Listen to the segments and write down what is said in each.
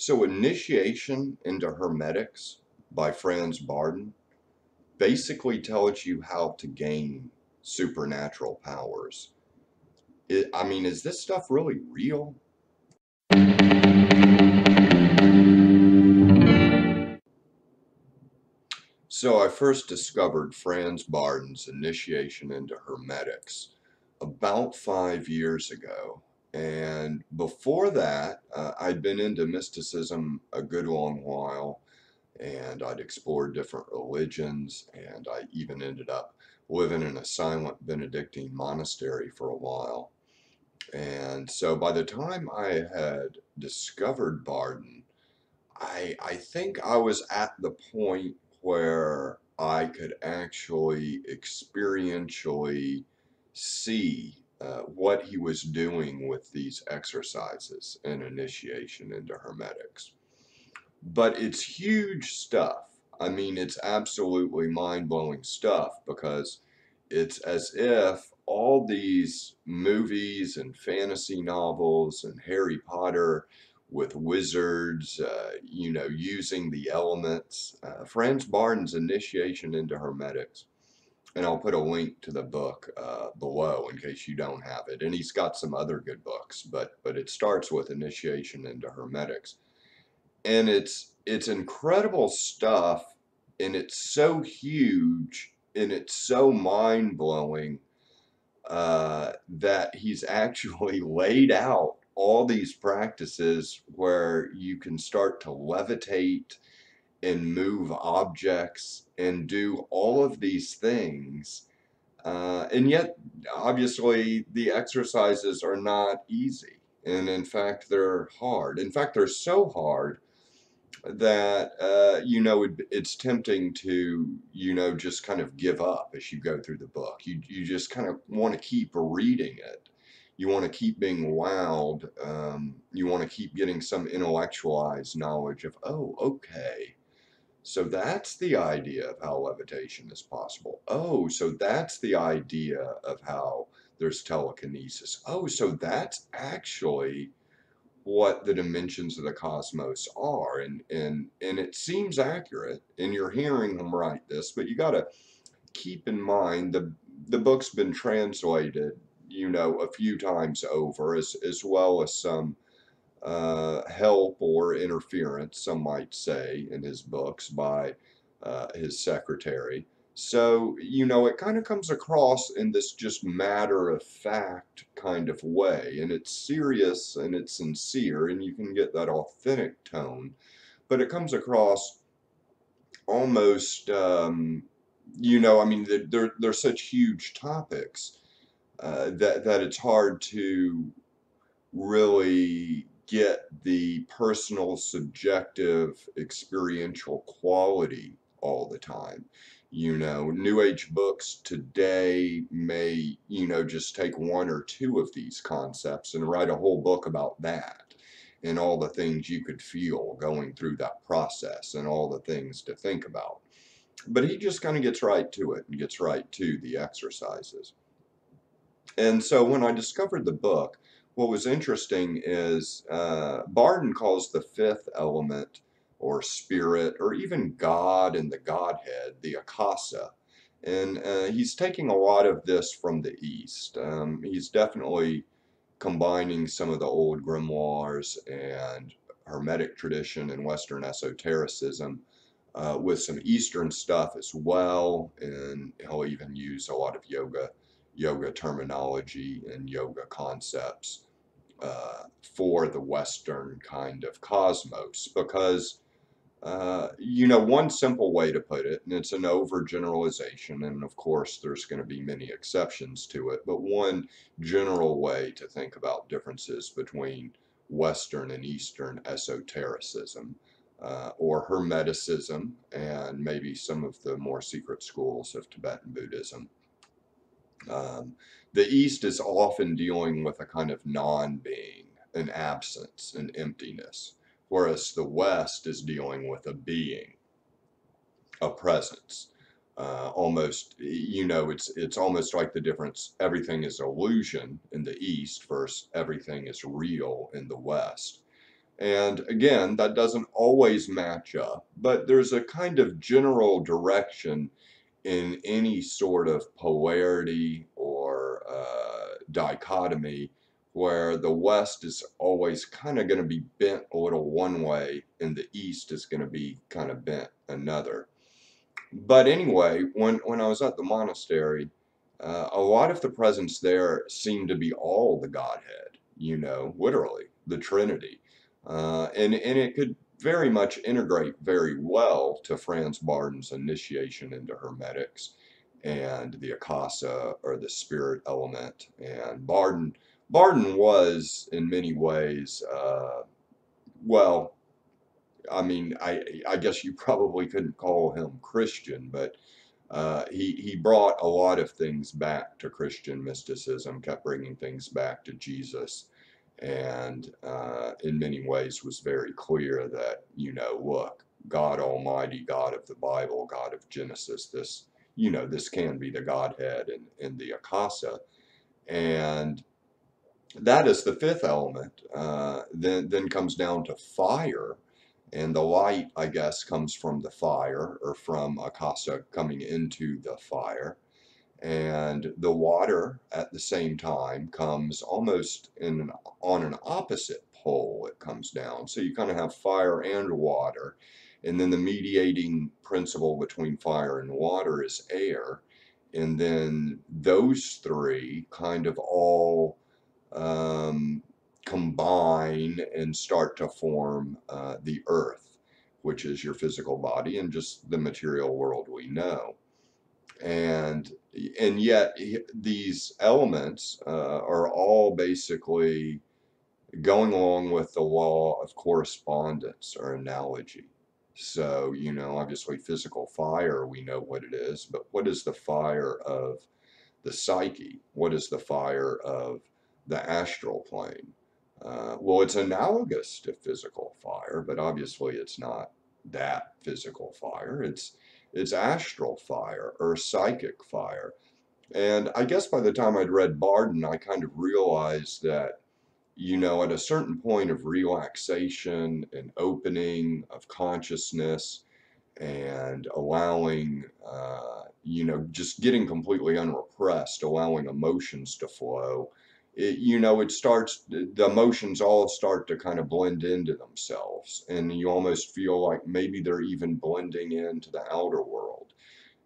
So, Initiation into Hermetics by Franz Bardon basically tells you how to gain supernatural powers. It, I mean, is this stuff really real? So I first discovered Franz Bardon's initiation into Hermetics about five years ago. And before that, uh, I'd been into mysticism a good long while, and I'd explored different religions, and I even ended up living in a silent Benedictine monastery for a while. And so by the time I had discovered Bardon, I, I think I was at the point where I could actually experientially see uh, what he was doing with these exercises and initiation into Hermetics. But it's huge stuff. I mean, it's absolutely mind blowing stuff because it's as if all these movies and fantasy novels and Harry Potter with wizards, uh, you know, using the elements. Uh, Franz Bardon's initiation into Hermetics. And I'll put a link to the book uh, below in case you don't have it. And he's got some other good books, but but it starts with Initiation into Hermetics, and it's it's incredible stuff, and it's so huge, and it's so mind blowing uh, that he's actually laid out all these practices where you can start to levitate and move objects and do all of these things. Uh, and yet, obviously, the exercises are not easy. And in fact, they're hard. In fact, they're so hard that, uh, you know, it, it's tempting to, you know, just kind of give up as you go through the book. You, you just kind of want to keep reading it you want to keep being wowed. Um, you want to keep getting some intellectualized knowledge of, oh, okay. So that's the idea of how levitation is possible. Oh, so that's the idea of how there's telekinesis. Oh, so that's actually what the dimensions of the cosmos are. And, and, and it seems accurate, and you're hearing them write this, but you got to keep in mind the, the book's been translated you know, a few times over, as, as well as some uh, help or interference, some might say, in his books by uh, his secretary. So, you know, it kind of comes across in this just matter of fact kind of way, and it's serious and it's sincere, and you can get that authentic tone, but it comes across almost, um, you know, I mean, they're, they're such huge topics uh, that that it's hard to really get the personal subjective experiential quality all the time. You know new age books today may you know just take one or two of these concepts and write a whole book about that and all the things you could feel going through that process and all the things to think about. But he just kind of gets right to it and gets right to the exercises. And so when I discovered the book, what was interesting is uh, Bardon calls the fifth element or spirit or even God and the Godhead, the Akasa. And uh, he's taking a lot of this from the East. Um, he's definitely combining some of the old grimoires and Hermetic tradition and Western esotericism uh, with some Eastern stuff as well. And he'll even use a lot of yoga yoga terminology and yoga concepts uh, for the Western kind of cosmos because, uh, you know, one simple way to put it, and it's an overgeneralization, and of course there's going to be many exceptions to it, but one general way to think about differences between Western and Eastern esotericism. Uh, or Hermeticism, and maybe some of the more secret schools of Tibetan Buddhism. Um, the East is often dealing with a kind of non-being, an absence, an emptiness, whereas the West is dealing with a being, a presence. Uh, almost, you know, it's it's almost like the difference. Everything is illusion in the East versus everything is real in the West. And again, that doesn't always match up, but there's a kind of general direction in any sort of polarity or uh, dichotomy where the West is always kind of going to be bent a little one way and the East is going to be kind of bent another. But anyway, when, when I was at the monastery, uh, a lot of the presence there seemed to be all the Godhead, you know, literally, the Trinity. Uh, and, and it could very much integrate very well to Franz Bardon's initiation into Hermetics and the Akasa or the spirit element. And Bardon, Bardon was in many ways, uh, well, I mean, I, I guess you probably couldn't call him Christian, but uh, he, he brought a lot of things back to Christian mysticism, kept bringing things back to Jesus and uh, in many ways was very clear that, you know, look, God Almighty, God of the Bible, God of Genesis, this, you know, this can be the Godhead in, in the Akasa. And that is the fifth element. Uh, then, then comes down to fire. And the light, I guess, comes from the fire or from Akasa coming into the fire and the water at the same time comes almost in on an opposite pole it comes down. So you kind of have fire and water and then the mediating principle between fire and water is air. And then those three kind of all um, combine and start to form uh, the earth which is your physical body and just the material world we know. And and yet these elements uh, are all basically going along with the law of correspondence or analogy. So, you know, obviously physical fire, we know what it is, but what is the fire of the psyche? What is the fire of the astral plane? Uh, well, it's analogous to physical fire, but obviously it's not that physical fire. It's it's astral fire or psychic fire. And I guess by the time I'd read Bardon, I kind of realized that, you know, at a certain point of relaxation and opening of consciousness and allowing, uh, you know, just getting completely unrepressed, allowing emotions to flow, it, you know, it starts, the emotions all start to kind of blend into themselves. And you almost feel like maybe they're even blending into the outer world.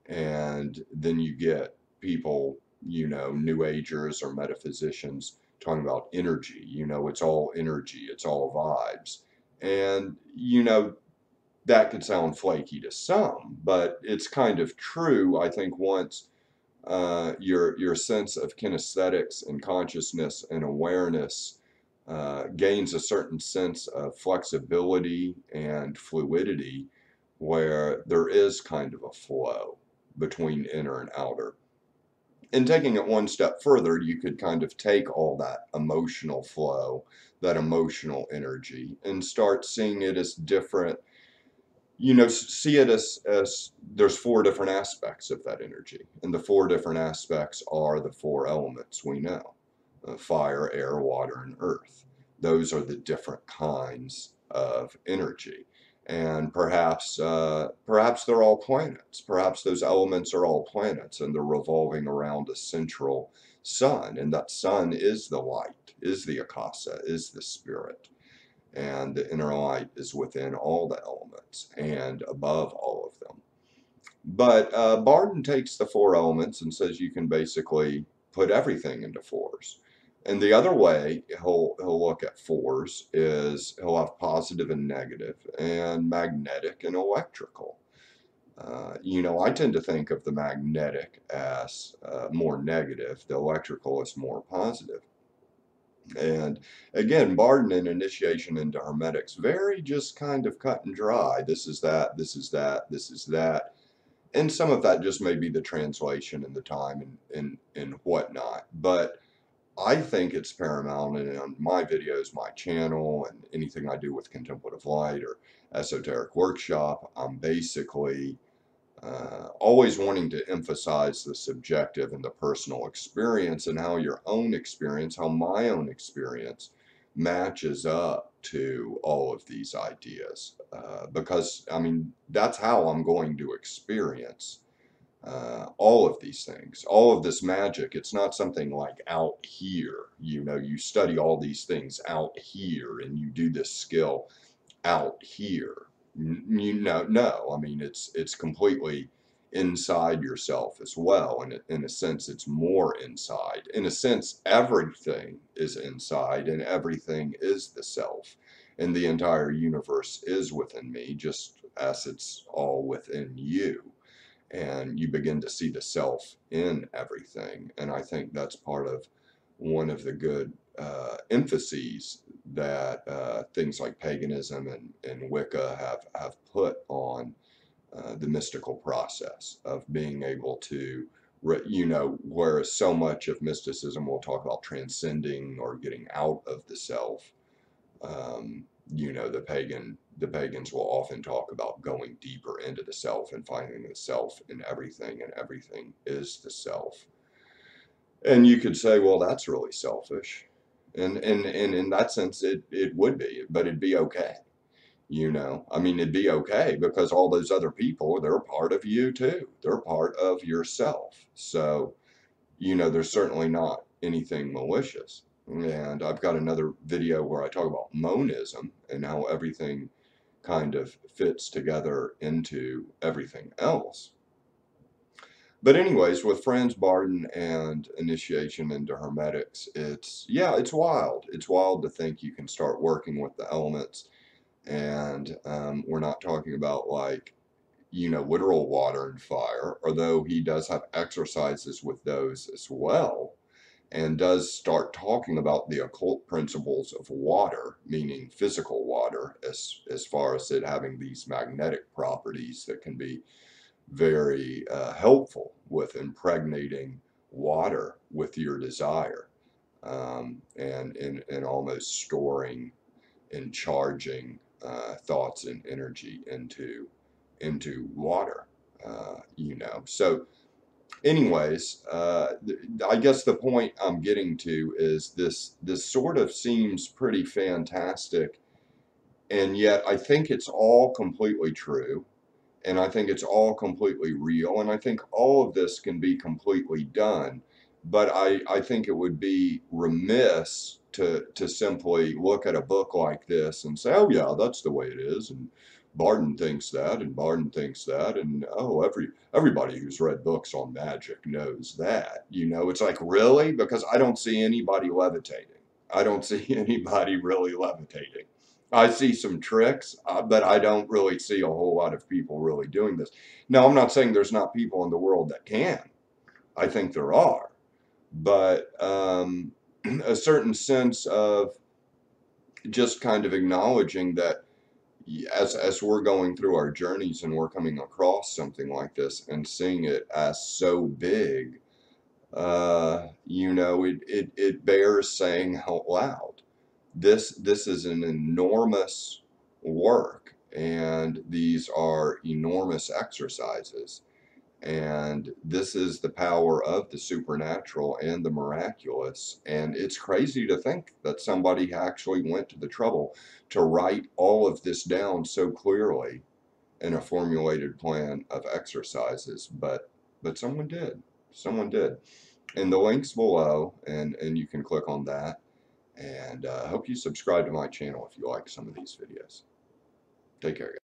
And then you get people, you know, New Agers or metaphysicians talking about energy. You know, it's all energy, it's all vibes. And, you know, that could sound flaky to some, but it's kind of true, I think, once uh, your your sense of kinesthetics and consciousness and awareness uh, gains a certain sense of flexibility and fluidity where there is kind of a flow between inner and outer. And taking it one step further, you could kind of take all that emotional flow, that emotional energy, and start seeing it as different you know, see it as, as there's four different aspects of that energy. And the four different aspects are the four elements we know uh, fire, air, water, and earth. Those are the different kinds of energy. And perhaps, uh, perhaps they're all planets. Perhaps those elements are all planets and they're revolving around a central sun. And that sun is the light, is the akasa, is the spirit and the inner light is within all the elements and above all of them. But uh, Bardon takes the four elements and says you can basically put everything into fours. And the other way he'll, he'll look at fours is he'll have positive and negative and magnetic and electrical. Uh, you know, I tend to think of the magnetic as uh, more negative, the electrical is more positive. And again, Bardon and Initiation into Hermetics, very just kind of cut and dry. This is that, this is that, this is that. And some of that just may be the translation and the time and, and, and whatnot. But I think it's paramount and on my videos, my channel, and anything I do with Contemplative Light or Esoteric Workshop, I'm basically uh, always wanting to emphasize the subjective and the personal experience and how your own experience, how my own experience matches up to all of these ideas uh, because I mean that's how I'm going to experience uh, all of these things, all of this magic. It's not something like out here. You know, you study all these things out here, and you do this skill out here. You know, no. I mean, it's it's completely inside yourself as well. And in a sense, it's more inside. In a sense, everything is inside and everything is the self. And the entire universe is within me, just as it's all within you. And you begin to see the self in everything. And I think that's part of one of the good uh, emphases that uh, things like paganism and, and Wicca have, have put on uh, the mystical process of being able to, you know, whereas so much of mysticism will talk about transcending or getting out of the self. Um, you know, the pagan, the pagans will often talk about going deeper into the self and finding the self in everything, and everything is the self. And you could say, well, that's really selfish. And, and, and in that sense, it, it would be, but it'd be okay you know? I mean it'd be okay because all those other people they're part of you too. They're part of yourself. So you know there's certainly not anything malicious. And i've got another video where i talk about monism and how everything kind of fits together into everything else but anyways with franz bardon and initiation into hermetics it's yeah it's wild. It's wild to think you can start working with the elements. And um, we're not talking about like you know literal water and fire although he does have exercises with those as well and does start talking about the occult principles of water meaning physical water as as far as it having these magnetic properties that can be very uh, helpful with impregnating water with your desire um, and, and, and almost storing and charging uh, thoughts and energy into into water uh, you know. So anyways uh, I guess the point I'm getting to is this this sort of seems pretty fantastic and yet I think it's all completely true and I think it's all completely real and I think all of this can be completely done but I, I think it would be remiss to, to simply look at a book like this and say, oh yeah, that's the way it is, and Bardon thinks that, and Bardon thinks that, and oh, every everybody who's read books on magic knows that. You know, it's like, really? Because I don't see anybody levitating. I don't see anybody really levitating. I see some tricks, uh, but I don't really see a whole lot of people really doing this. Now, I'm not saying there's not people in the world that can. I think there are but um, a certain sense of just kind of acknowledging that as as we're going through our journeys and we're coming across something like this and seeing it as so big, uh, you know, it, it, it bears saying out loud. This this is an enormous work and these are enormous exercises. And this is the power of the supernatural and the miraculous. And it's crazy to think that somebody actually went to the trouble to write all of this down so clearly in a formulated plan of exercises. But but someone did. Someone did. And the link's below, and, and you can click on that. And I uh, hope you subscribe to my channel if you like some of these videos. Take care, guys.